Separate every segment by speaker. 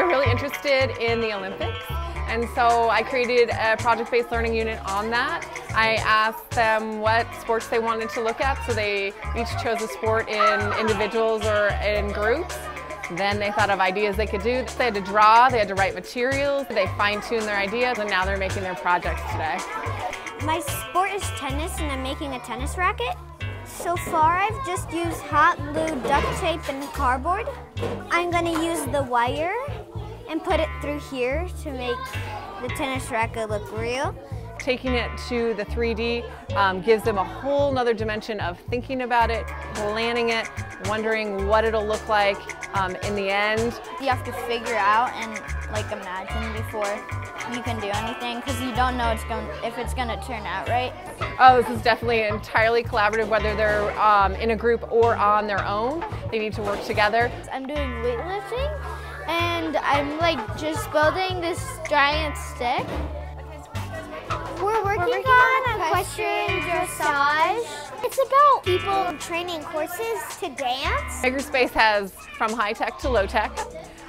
Speaker 1: they're really interested in the Olympics. And so I created a project-based learning unit on that. I asked them what sports they wanted to look at, so they each chose a sport in individuals or in groups. Then they thought of ideas they could do. They had to draw, they had to write materials, they fine-tuned their ideas, and now they're making their projects today.
Speaker 2: My sport is tennis, and I'm making a tennis racket. So far, I've just used hot glue, duct tape, and cardboard. I'm gonna use the wire and put it through here to make the tennis racket look real.
Speaker 1: Taking it to the 3D um, gives them a whole nother dimension of thinking about it, planning it, wondering what it'll look like um, in the end.
Speaker 3: You have to figure out and like imagine before you can do anything because you don't know it's going if it's going to turn out right.
Speaker 1: Oh, this is definitely entirely collaborative, whether they're um, in a group or on their own. They need to work together.
Speaker 3: I'm doing weightlifting and I'm like just building this giant stick.
Speaker 2: We're working, We're working on, on equestrian dressage. It's about people training horses to dance.
Speaker 1: Makerspace has from high tech to low tech.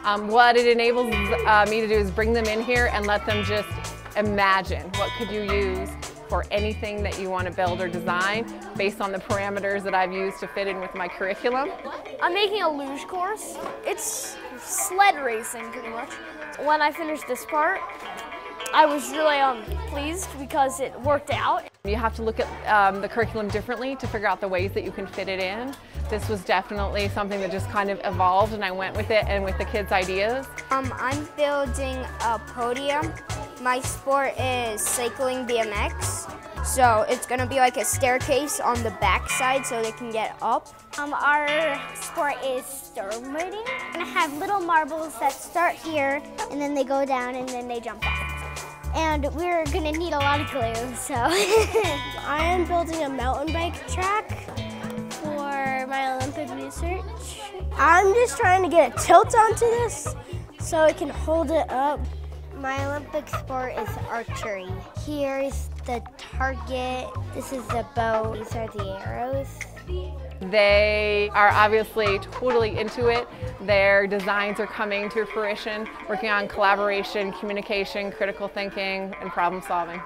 Speaker 1: Um, what it enables uh, me to do is bring them in here and let them just imagine what could you use for anything that you want to build or design based on the parameters that I've used to fit in with my curriculum.
Speaker 4: I'm making a luge course. It's sled racing pretty much. When I finished this part, I was really um, pleased because it worked out.
Speaker 1: You have to look at um, the curriculum differently to figure out the ways that you can fit it in. This was definitely something that just kind of evolved and I went with it and with the kids' ideas.
Speaker 2: Um, I'm building a podium my sport is cycling BMX. So it's gonna be like a staircase on the back side so they can get up.
Speaker 5: Um, our sport is snowboarding. We're gonna have little marbles that start here and then they go down and then they jump off. And we're gonna need a lot of glue, so.
Speaker 6: I am building a mountain bike track for my Olympic research. I'm just trying to get a tilt onto this so it can hold it up
Speaker 2: my Olympic sport is archery. Here's the target. This is the bow. These are the arrows.
Speaker 1: They are obviously totally into it. Their designs are coming to fruition, working on collaboration, communication, critical thinking, and problem solving.